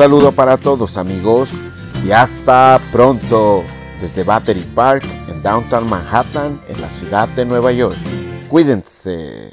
saludo para todos amigos y hasta pronto desde Battery Park en Downtown Manhattan en la ciudad de Nueva York. Cuídense.